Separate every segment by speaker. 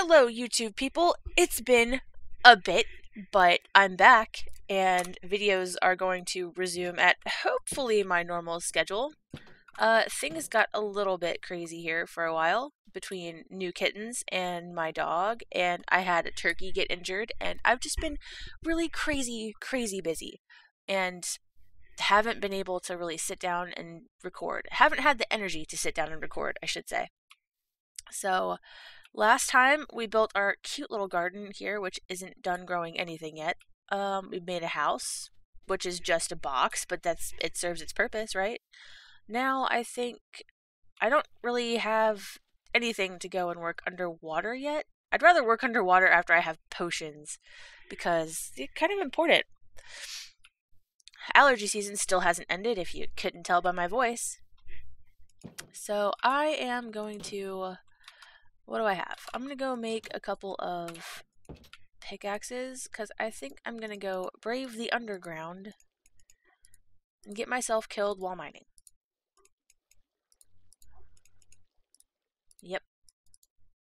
Speaker 1: Hello, YouTube people. It's been a bit, but I'm back, and videos are going to resume at hopefully my normal schedule. Uh, things got a little bit crazy here for a while between new kittens and my dog, and I had a turkey get injured, and I've just been really crazy, crazy busy, and haven't been able to really sit down and record. Haven't had the energy to sit down and record, I should say. So, Last time we built our cute little garden here, which isn't done growing anything yet. Um, we made a house, which is just a box, but that's it serves its purpose, right? Now I think I don't really have anything to go and work underwater yet. I'd rather work underwater after I have potions because it's kind of important. Allergy season still hasn't ended if you couldn't tell by my voice. So I am going to what do I have? I'm going to go make a couple of pickaxes because I think I'm going to go brave the underground and get myself killed while mining. Yep.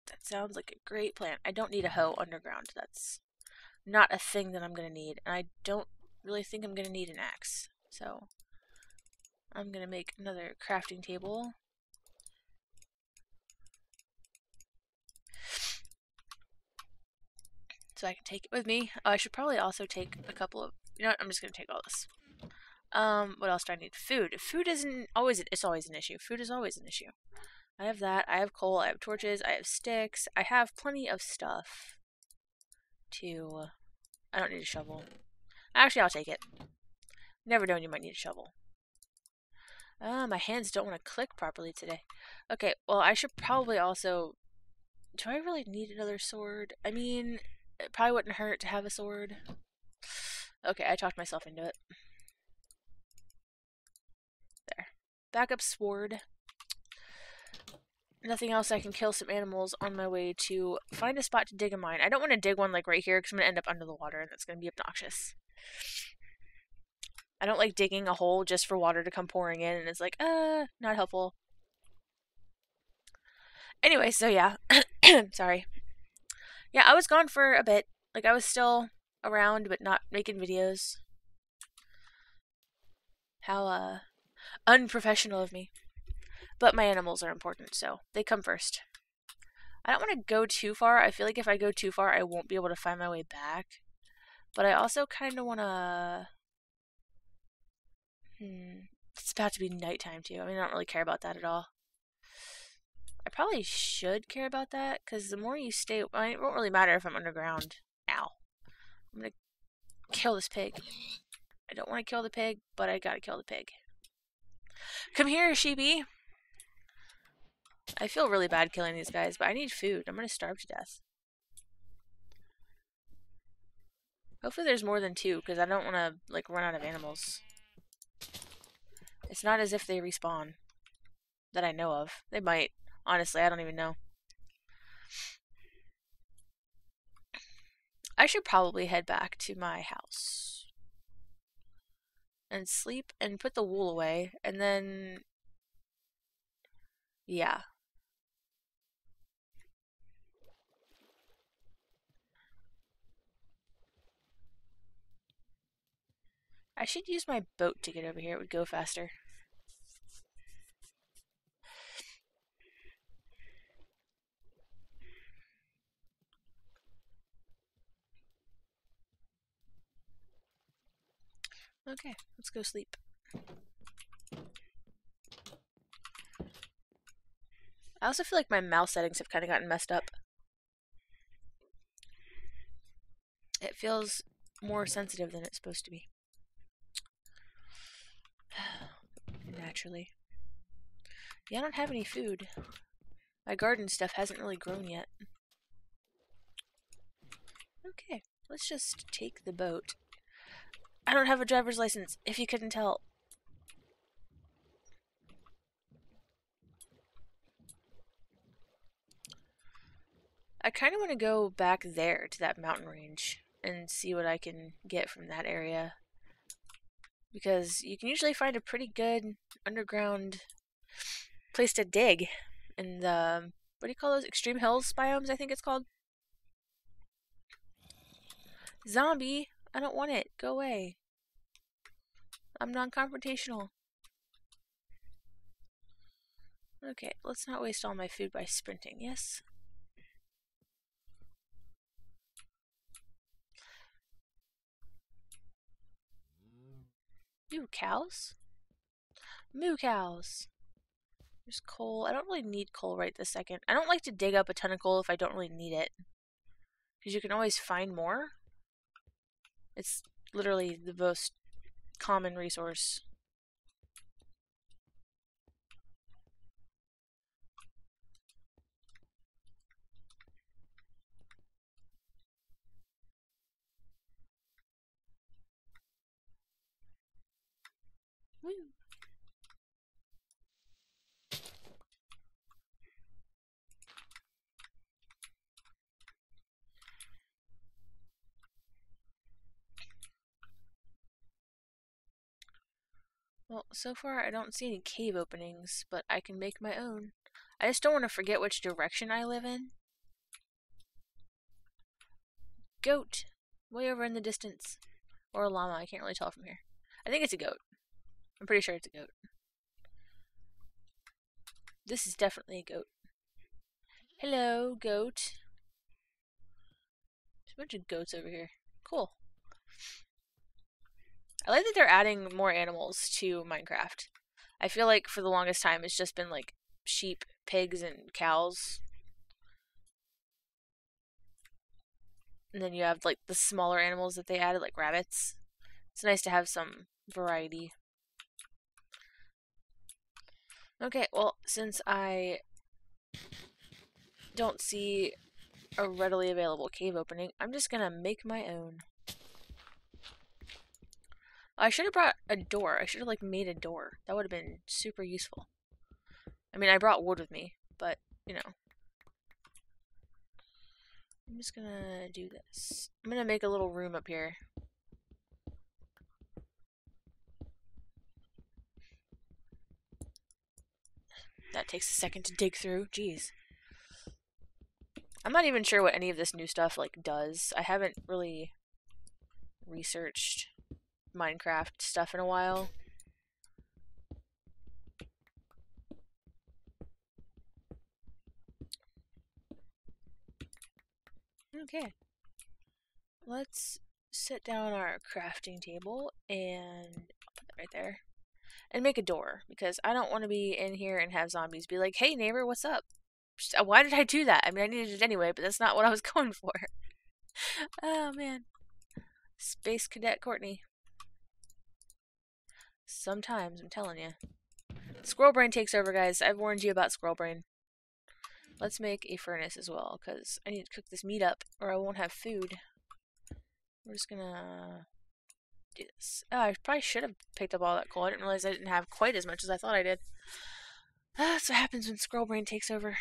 Speaker 1: That sounds like a great plan. I don't need a hoe underground. That's not a thing that I'm going to need. And I don't really think I'm going to need an axe. So I'm going to make another crafting table. So I can take it with me. Oh, I should probably also take a couple of. You know what? I'm just gonna take all this. Um, what else do I need? Food. Food isn't always. It's always an issue. Food is always an issue. I have that. I have coal. I have torches. I have sticks. I have plenty of stuff. To. I don't need a shovel. Actually, I'll take it. Never known you might need a shovel. Uh, my hands don't want to click properly today. Okay, well, I should probably also... Do I really need another sword? I mean, it probably wouldn't hurt to have a sword. Okay, I talked myself into it. There. Backup sword. Nothing else, I can kill some animals on my way to find a spot to dig a mine. I don't want to dig one like right here because I'm going to end up under the water and that's going to be obnoxious. I don't like digging a hole just for water to come pouring in and it's like, uh, not helpful. Anyway, so yeah. Sorry yeah, I was gone for a bit. Like I was still around but not making videos. How uh unprofessional of me. But my animals are important, so they come first. I don't want to go too far. I feel like if I go too far, I won't be able to find my way back. But I also kind of want to... Hmm. It's about to be nighttime, too. I mean, I don't really care about that at all. I probably should care about that because the more you stay, it won't really matter if I'm underground. Ow. I'm gonna kill this pig. I don't want to kill the pig, but I gotta kill the pig. Come here, sheepy. I feel really bad killing these guys, but I need food. I'm gonna starve to death. Hopefully there's more than two, because I don't want to, like, run out of animals. It's not as if they respawn. That I know of. They might. Honestly, I don't even know. I should probably head back to my house and sleep and put the wool away and then yeah. I should use my boat to get over here. It would go faster. Okay, let's go sleep. I also feel like my mouse settings have kind of gotten messed up. It feels more sensitive than it's supposed to be. Naturally. Yeah, I don't have any food. My garden stuff hasn't really grown yet. Okay, let's just take the boat I don't have a driver's license, if you couldn't tell. I kind of want to go back there to that mountain range and see what I can get from that area. Because you can usually find a pretty good underground place to dig in the, what do you call those? Extreme Hills biomes, I think it's called. Zombie! I don't want it. Go away. I'm non-confrontational. Okay, let's not waste all my food by sprinting, yes? Ooh, cows? Moo cows! There's coal. I don't really need coal right this second. I don't like to dig up a ton of coal if I don't really need it. Because you can always find more. It's literally the most common resource. Well, so far I don't see any cave openings, but I can make my own. I just don't want to forget which direction I live in. Goat! Way over in the distance. Or a llama, I can't really tell from here. I think it's a goat. I'm pretty sure it's a goat. This is definitely a goat. Hello, goat. There's a bunch of goats over here. Cool. I like that they're adding more animals to Minecraft. I feel like for the longest time it's just been like sheep, pigs, and cows. And then you have like the smaller animals that they added, like rabbits. It's nice to have some variety. Okay, well, since I don't see a readily available cave opening, I'm just gonna make my own. I should have brought a door. I should have like made a door. That would have been super useful. I mean, I brought wood with me, but you know. I'm just gonna do this. I'm gonna make a little room up here. That takes a second to dig through. Jeez. I'm not even sure what any of this new stuff like does. I haven't really researched Minecraft stuff in a while. Okay. Let's set down our crafting table and put that right there. And make a door because I don't want to be in here and have zombies be like, "Hey neighbor, what's up?" Uh, why did I do that? I mean, I needed it anyway, but that's not what I was going for. oh man. Space Cadet Courtney. Sometimes, I'm telling you. Squirrel Brain takes over, guys. I've warned you about Squirrel Brain. Let's make a furnace as well, because I need to cook this meat up, or I won't have food. We're just gonna do this. Oh, I probably should have picked up all that coal. I didn't realize I didn't have quite as much as I thought I did. That's what happens when Squirrel Brain takes over.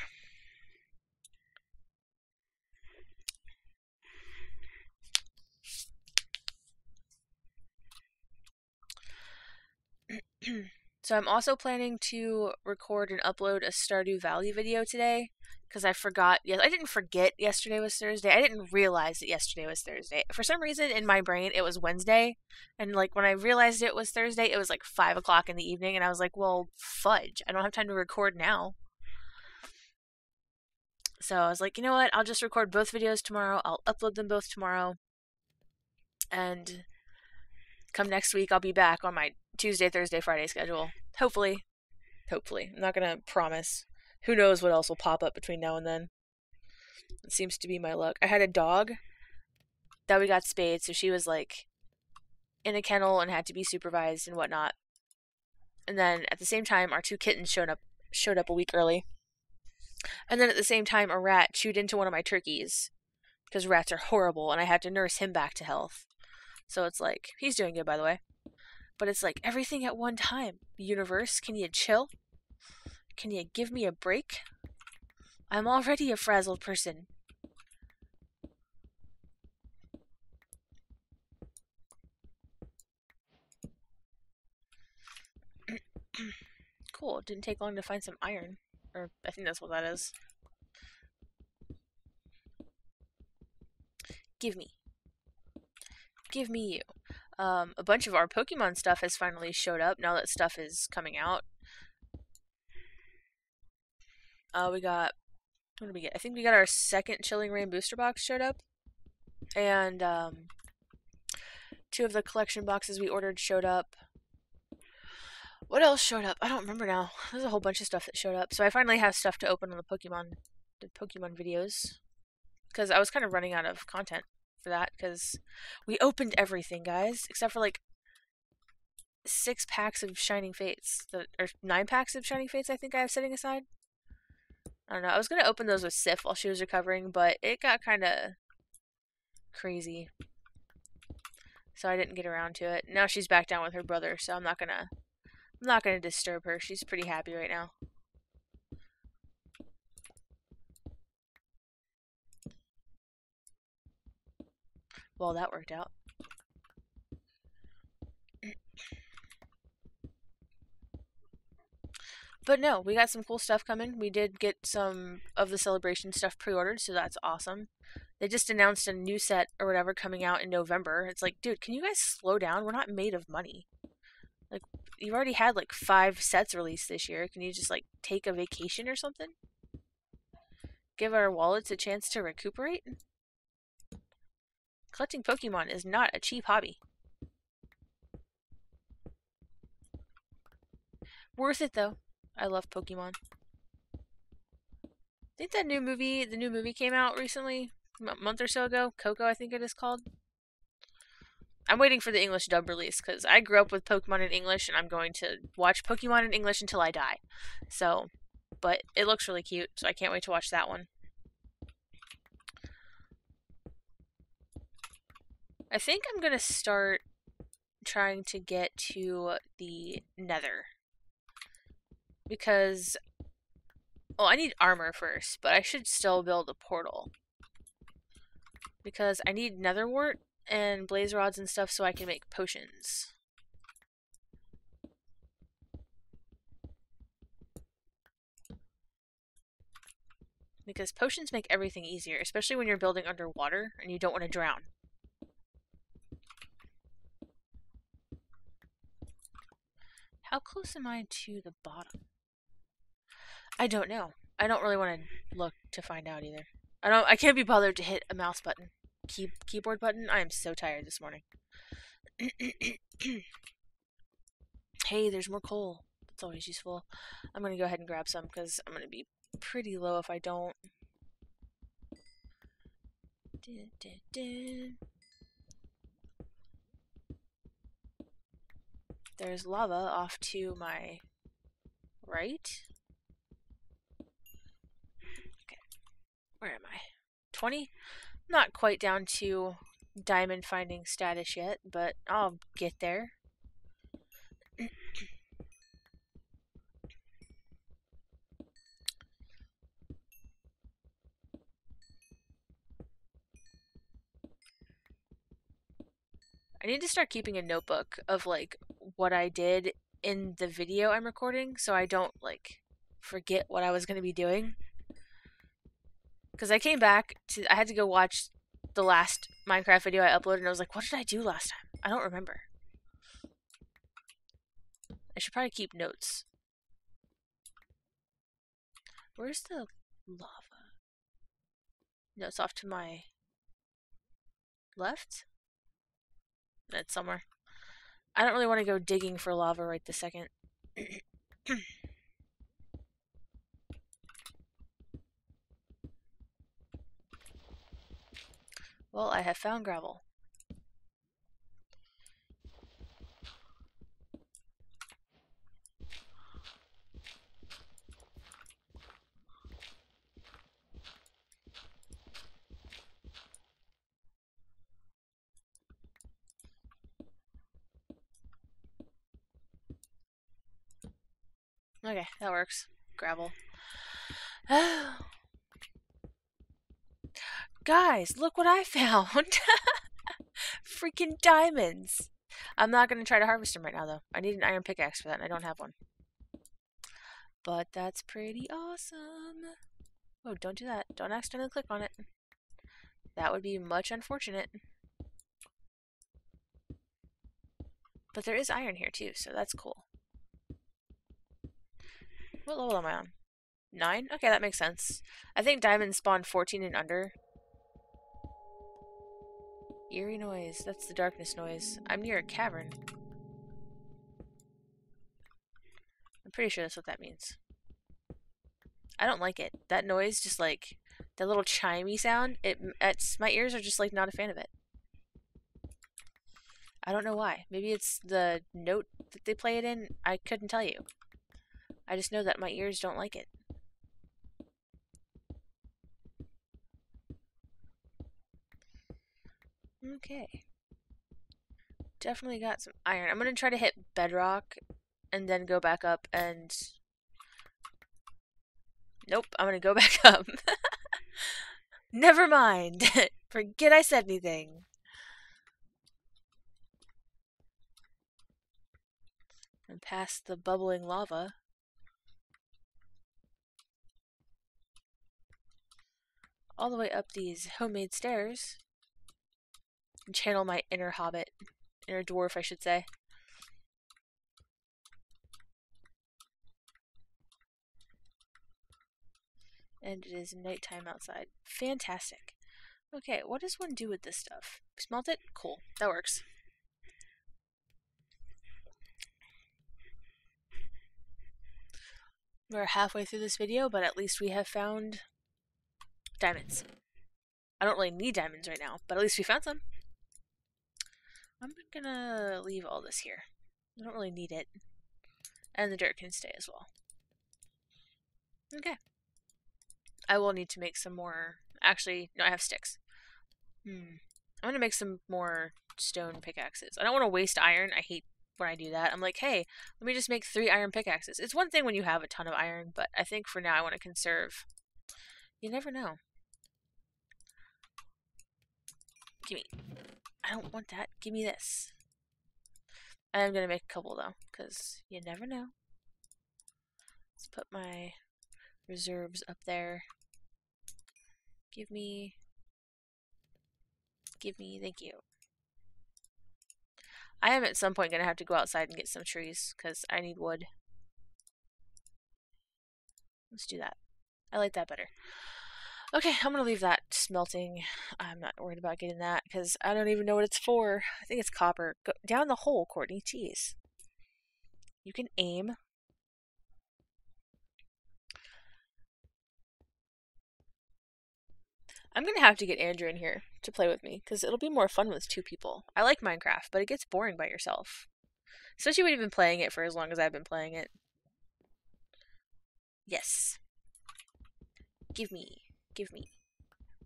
Speaker 1: so I'm also planning to record and upload a Stardew Valley video today because I forgot. Yes, I didn't forget yesterday was Thursday. I didn't realize that yesterday was Thursday. For some reason, in my brain, it was Wednesday, and like when I realized it was Thursday, it was like five o'clock in the evening, and I was like, "Well, fudge! I don't have time to record now." So I was like, you know what? I'll just record both videos tomorrow. I'll upload them both tomorrow, and come next week, I'll be back on my Tuesday, Thursday, Friday schedule. Hopefully. Hopefully. I'm not going to promise. Who knows what else will pop up between now and then. It seems to be my luck. I had a dog that we got spayed, so she was like in a kennel and had to be supervised and whatnot. And then at the same time, our two kittens showed up showed up a week early. And then at the same time, a rat chewed into one of my turkeys because rats are horrible, and I had to nurse him back to health. So it's like he's doing good, by the way. But it's like everything at one time. Universe, can you chill? Can you give me a break? I'm already a frazzled person. cool. Didn't take long to find some iron. Or I think that's what that is. Give me. Give me you. Um, a bunch of our Pokemon stuff has finally showed up now that stuff is coming out. Uh, we got what did we get? I think we got our second Chilling Reign booster box showed up, and um, two of the collection boxes we ordered showed up. What else showed up? I don't remember now. There's a whole bunch of stuff that showed up. So I finally have stuff to open on the Pokemon, the Pokemon videos, because I was kind of running out of content for that. Because we opened everything, guys, except for like six packs of Shining Fates, the, or nine packs of Shining Fates. I think I have sitting aside. I don't know. I was gonna open those with Sif while she was recovering, but it got kind of crazy, so I didn't get around to it. Now she's back down with her brother, so I'm not gonna, I'm not gonna disturb her. She's pretty happy right now. Well, that worked out. But no, we got some cool stuff coming. We did get some of the celebration stuff pre-ordered, so that's awesome. They just announced a new set or whatever coming out in November. It's like, dude, can you guys slow down? We're not made of money. Like, you've already had like five sets released this year. Can you just like take a vacation or something? Give our wallets a chance to recuperate? Collecting Pokemon is not a cheap hobby. Worth it though. I love Pokemon. I think that new movie, the new movie came out recently, a month or so ago. Coco, I think it is called. I'm waiting for the English dub release because I grew up with Pokemon in English and I'm going to watch Pokemon in English until I die. So, but it looks really cute, so I can't wait to watch that one. I think I'm going to start trying to get to the Nether because well, I need armor first, but I should still build a portal. Because I need nether wart and blaze rods and stuff so I can make potions. Because potions make everything easier, especially when you're building underwater and you don't want to drown. How close am I to the bottom? I don't know. I don't really want to look to find out either. I don't. I can't be bothered to hit a mouse button, key keyboard button. I am so tired this morning. hey, there's more coal. That's always useful. I'm gonna go ahead and grab some because I'm gonna be pretty low if I don't. Dun, dun, dun. There's lava off to my right. Okay. Where am I? 20? Not quite down to diamond finding status yet, but I'll get there. I need to start keeping a notebook of like what I did in the video I'm recording so I don't like forget what I was going to be doing because I came back to I had to go watch the last Minecraft video I uploaded and I was like, what did I do last time? I don't remember. I should probably keep notes. Where's the lava? No, it's off to my left? It's somewhere. I don't really want to go digging for lava right this second. Well, I have found gravel. Okay, that works. Gravel. Guys, look what I found. Freaking diamonds. I'm not going to try to harvest them right now, though. I need an iron pickaxe for that, and I don't have one. But that's pretty awesome. Oh, don't do that. Don't accidentally click on it. That would be much unfortunate. But there is iron here too, so that's cool. What level am I on? 9? Okay, that makes sense. I think diamonds spawn 14 and under. Eerie noise. That's the darkness noise. I'm near a cavern. I'm pretty sure that's what that means. I don't like it. That noise, just like that little chimey sound, it it's my ears are just like not a fan of it. I don't know why. Maybe it's the note that they play it in. I couldn't tell you. I just know that my ears don't like it. Okay. Definitely got some iron. I'm going to try to hit bedrock and then go back up and... Nope, I'm going to go back up. Never mind. Forget I said anything. And past the bubbling lava. All the way up these homemade stairs and channel my inner hobbit, inner dwarf, I should say. And it is nighttime outside. Fantastic. Okay, what does one do with this stuff? Smelt it? Cool. That works. We're halfway through this video, but at least we have found diamonds. I don't really need diamonds right now, but at least we found some. I'm gonna leave all this here. I don't really need it. And the dirt can stay as well. Okay. I will need to make some more... Actually, no, I have sticks. Hmm. I'm gonna make some more stone pickaxes. I don't want to waste iron. I hate when I do that. I'm like, hey, let me just make three iron pickaxes. It's one thing when you have a ton of iron, but I think for now I want to conserve. You never know. Gimme. I don't want that. Give me this. I'm going to make a couple though, because you never know. Let's put my reserves up there. Give me... Give me... Thank you. I am at some point going to have to go outside and get some trees, because I need wood. Let's do that. I like that better. Okay, I'm to leave that smelting. I'm not worried about getting that because I don't even know what it's for. I think it's copper. Go down the hole, Courtney. Jeez. You can aim. I'm to have to get Andrew in here to play with me because it'll be more fun with two people. I like Minecraft, but it gets boring by yourself. Especially when you've been playing it for as long as I've been playing it. Yes. Give me give me.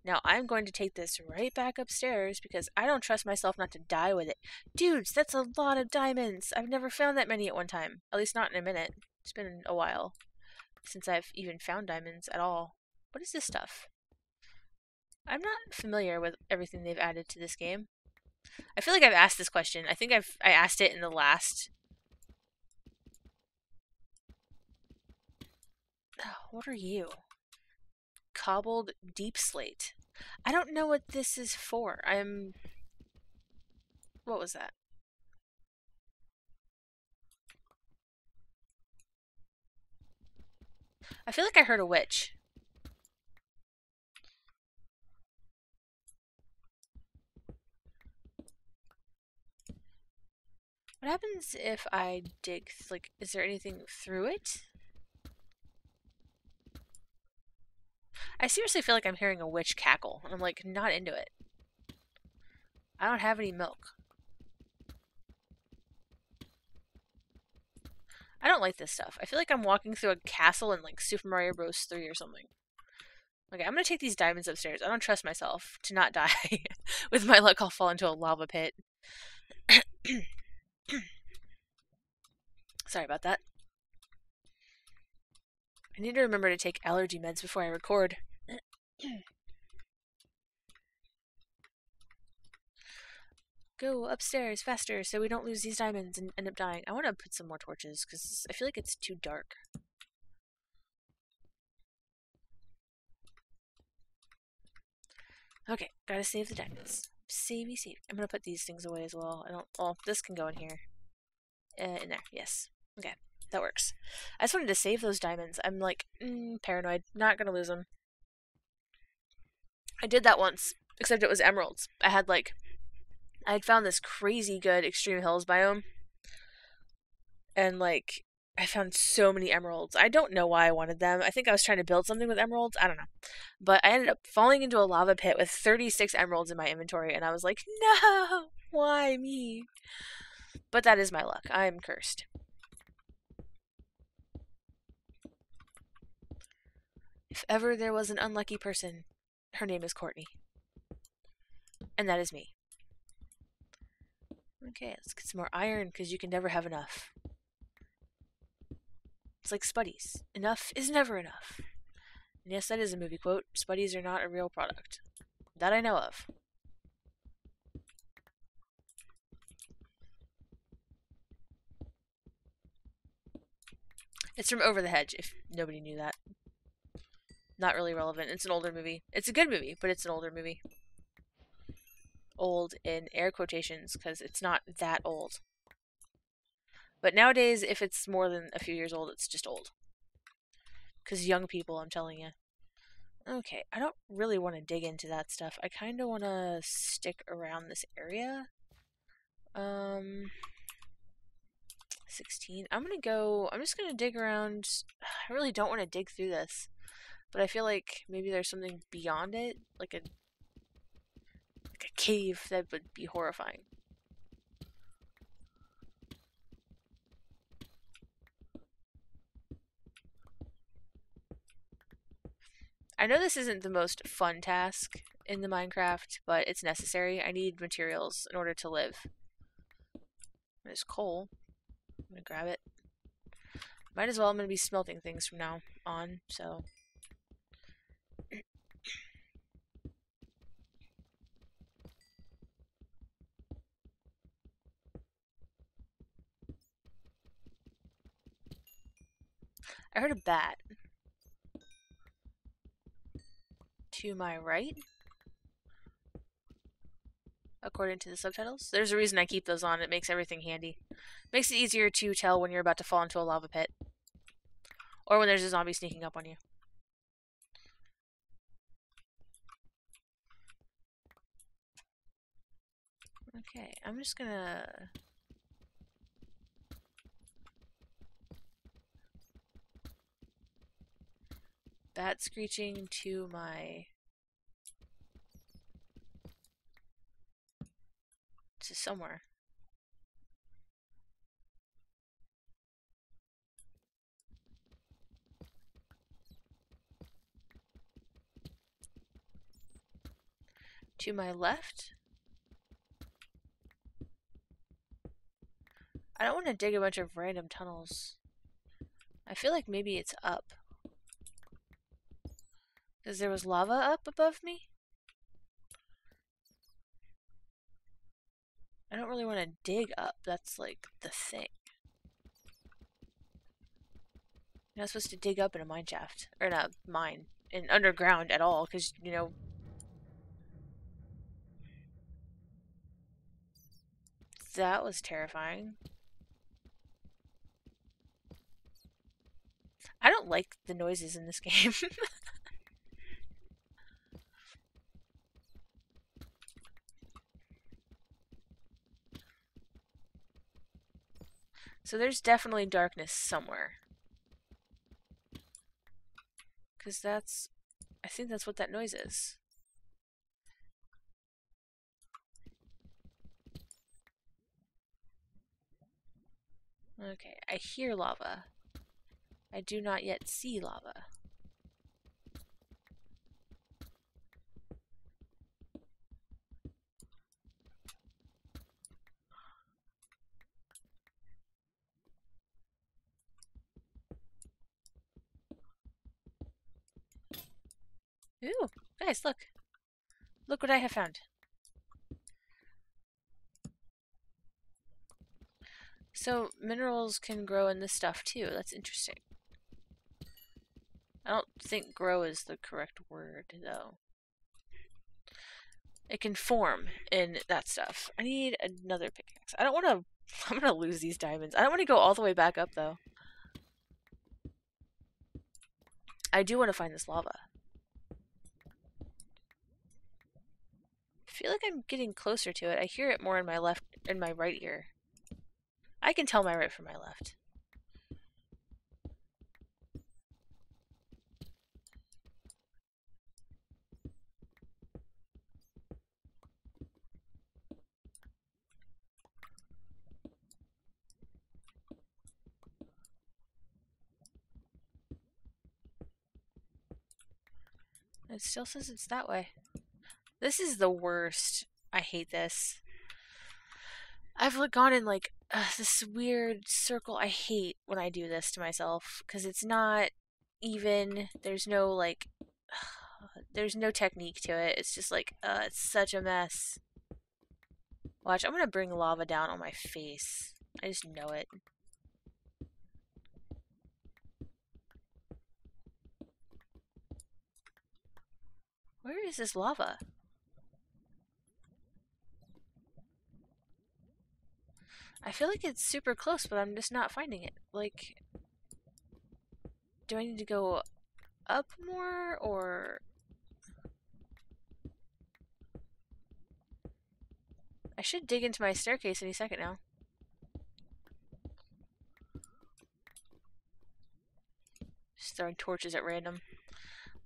Speaker 1: Now I'm going to take this right back upstairs because I don't trust myself not to die with it. Dudes, that's a lot of diamonds. I've never found that many at one time. At least not in a minute. It's been a while since I've even found diamonds at all. What is this stuff? I'm not familiar with everything they've added to this game. I feel like I've asked this question. I think I've I asked it in the last What are you? Cobbled deepslate. I don't know what this is for. I'm... What was that? I feel like I heard a witch. What happens if I dig, like, is there anything through it? I seriously feel like I'm hearing a witch cackle, and I'm like, not into it. I don't have any milk. I don't like this stuff. I feel like I'm walking through a castle in like Super Mario Bros. 3 or something. Okay, I'm gonna take these diamonds upstairs. I don't trust myself to not die. With my luck, I'll fall into a lava pit. Sorry about that. I need to remember to take allergy meds before I record. Go upstairs faster so we don't lose these diamonds and end up dying. I want to put some more torches because I feel like it's too dark. Okay, gotta save the diamonds. Savey save. I'm gonna put these things away as well. I don't. Well, this can go in here. Uh, in there, yes. Okay, that works. I just wanted to save those diamonds. I'm like, mm, paranoid. Not gonna lose them. I did that once, except it was emeralds. I had like, I had found this crazy good extreme hills biome, and like, I found so many emeralds. I don't know why I wanted them. I think I was trying to build something with emeralds. I don't know. But I ended up falling into a lava pit with 36 emeralds in my inventory, and I was like, no, why me? But that is my luck. I'm cursed. If ever there was an unlucky person, her name is Courtney. And that is me. Okay, let's get some more iron because you can never have enough. It's like Spuddies. Enough is never enough. And yes, that is a movie quote. Spuddies are not a real product. That I know of. It's from Over the Hedge, if nobody knew that. Not really relevant. It's an older movie. It's a good movie, but it's an older movie. Old in air quotations, because it's not that old. But nowadays, if it's more than a few years old, it's just old. Because young people, I'm telling you. Okay, I don't really want to dig into that stuff. I kind of want to stick around this area. Um, 16. I'm going to go, I'm just going to dig around. I really don't want to dig through this. But I feel like maybe there's something beyond it, like a like a cave that would be horrifying. I know this isn't the most fun task in the Minecraft, but it's necessary. I need materials in order to live. There's coal. I'm gonna grab it. Might as well, I'm gonna be smelting things from now on, so. I heard a bat. to my right. According to the subtitles. There's a reason I keep those on. It makes everything handy. Makes it easier to tell when you're about to fall into a lava pit. Or when there's a zombie sneaking up on you. Okay, I'm just gonna... Bat screeching to my to somewhere. To my left. I don't want to dig a bunch of random tunnels. I feel like maybe it's up. Because there was lava up above me? I don't really want to dig up. That's like the thing. You're not supposed to dig up in a mine shaft. Or in a mine. In underground at all. Because, you know... That was terrifying. I don't like the noises in this game. So there's definitely darkness somewhere. Because that's... I think that's what that noise is. Okay, I hear lava. I do not yet see lava. Ooh, guys, look. Look what I have found. So, minerals can grow in this stuff too. That's interesting. I don't think grow is the correct word, though. It can form in that stuff. I need another pickaxe. I don't want to I'm gonna lose these diamonds. I don't want to go all the way back up, though. I do want to find this lava. Feel like I'm getting closer to it. I hear it more in my left, in my right ear. I can tell my right from my left. It still says it's that way. This is the worst. I hate this. I've gone in like uh, this weird circle. I hate when I do this to myself because it's not even. There's no like. there's no technique to it. It's just like, uh, it's such a mess. Watch, I'm gonna bring lava down on my face. I just know it. Where is this lava? I feel like it's super close, but I'm just not finding it. Like, do I need to go up more, or... I should dig into my staircase any second now. Just throwing torches at random.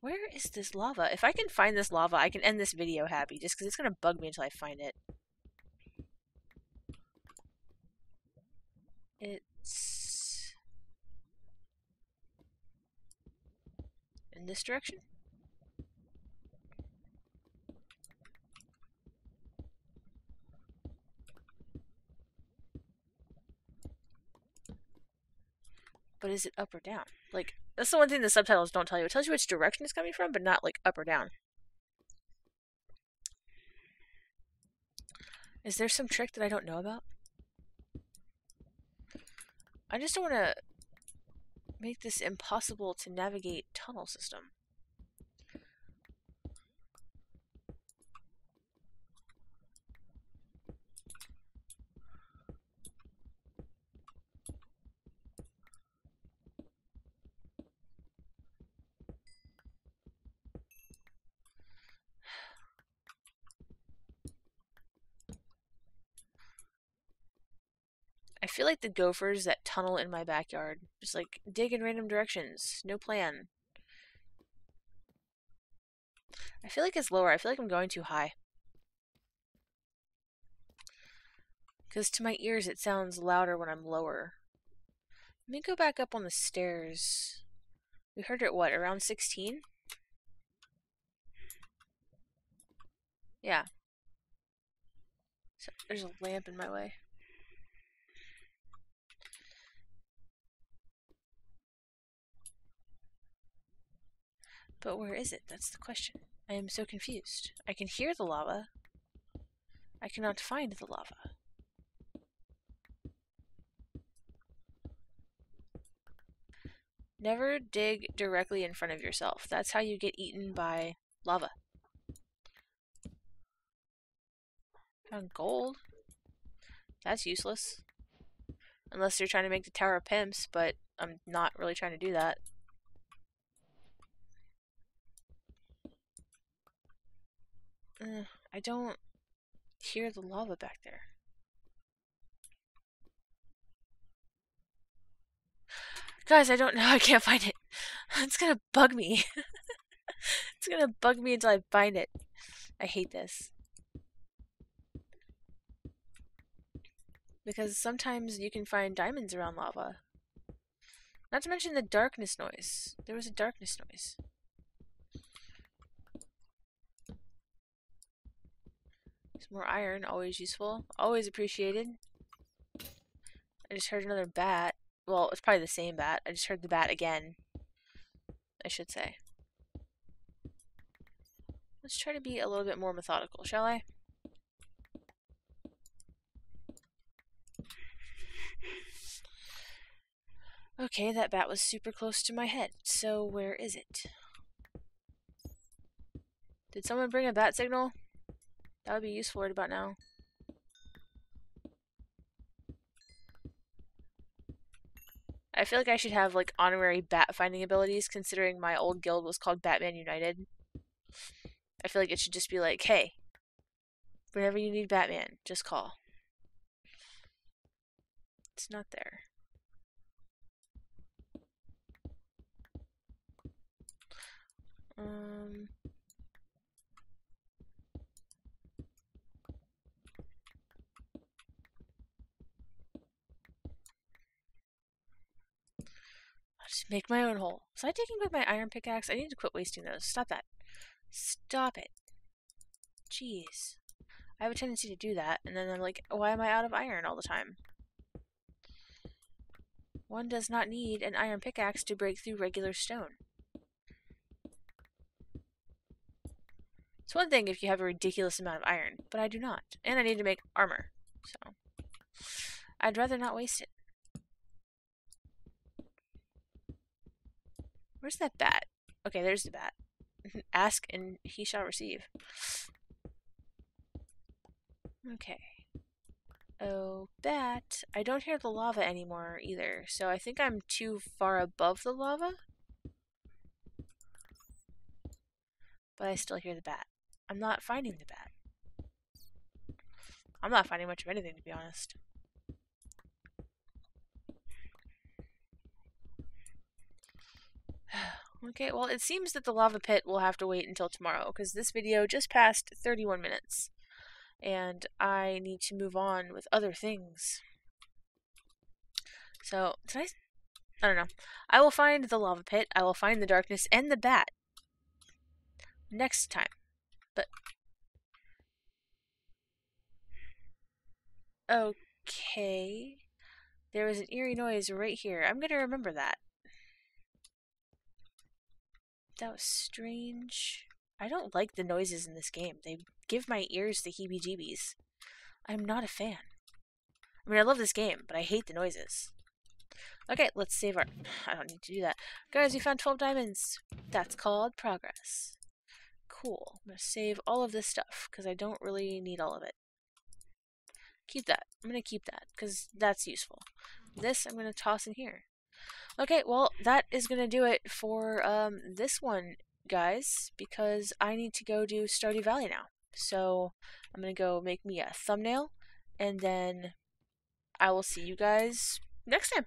Speaker 1: Where is this lava? If I can find this lava, I can end this video happy, just because it's going to bug me until I find it. It's... In this direction? But is it up or down? Like, that's the one thing the subtitles don't tell you. It tells you which direction it's coming from, but not like up or down. Is there some trick that I don't know about? I just don't want to make this impossible to navigate tunnel system. Feel like the gophers that tunnel in my backyard. Just like dig in random directions. No plan. I feel like it's lower. I feel like I'm going too high. Because to my ears it sounds louder when I'm lower. Let me go back up on the stairs. We heard it, what, around 16? Yeah. So there's a lamp in my way. But where is it? That's the question. I am so confused. I can hear the lava. I cannot find the lava. Never dig directly in front of yourself. That's how you get eaten by lava. Found gold. That's useless. Unless you're trying to make the Tower of Pimps, but I'm not really trying to do that. I don't hear the lava back there. Guys, I don't know. I can't find it. It's gonna bug me. it's gonna bug me until I find it. I hate this. Because sometimes you can find diamonds around lava. Not to mention the darkness noise. There was a darkness noise. More iron, always useful. Always appreciated. I just heard another bat. Well, it's probably the same bat. I just heard the bat again. I should say. Let's try to be a little bit more methodical, shall I? Okay, that bat was super close to my head. So where is it? Did someone bring a bat signal? That would be useful right about now. I feel like I should have like honorary bat finding abilities considering my old guild was called Batman United. I feel like it should just be like, hey, whenever you need Batman, just call. It's not there. Um make my own hole. Was I taking with my iron pickaxe? I need to quit wasting those. Stop that. Stop it. Jeez. I have a tendency to do that, and then I'm like, why am I out of iron all the time? One does not need an iron pickaxe to break through regular stone. It's one thing if you have a ridiculous amount of iron, but I do not. And I need to make armor, so I'd rather not waste it. Where's that bat? Okay, there's the bat. Ask and he shall receive. Okay. Oh, bat. I don't hear the lava anymore either, so I think I'm too far above the lava. But I still hear the bat. I'm not finding the bat. I'm not finding much of anything, to be honest. Okay, well, it seems that the lava pit will have to wait until tomorrow, because this video just passed 31 minutes. And I need to move on with other things. So, did I... I don't know. I will find the lava pit, I will find the darkness, and the bat. Next time. But... Okay... There was an eerie noise right here. I'm gonna remember that. That was strange. I don't like the noises in this game. They give my ears the heebie jeebies. I'm not a fan. I mean, I love this game, but I hate the noises. Okay, let's save our... I don't need to do that. Guys, we found 12 diamonds. That's called progress. Cool. I'm going to save all of this stuff, because I don't really need all of it. Keep that. I'm going to keep that, because that's useful. This I'm going to toss in here. Okay, well, that is going to do it for um, this one, guys, because I need to go do Stardew Valley now. So I'm going to go make me a thumbnail, and then I will see you guys next time.